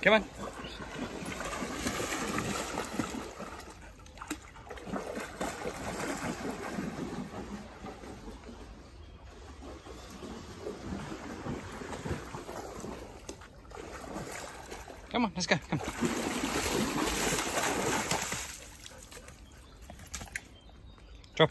Come on. Come on, let's go. Come on. Drop.